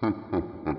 哼哼哼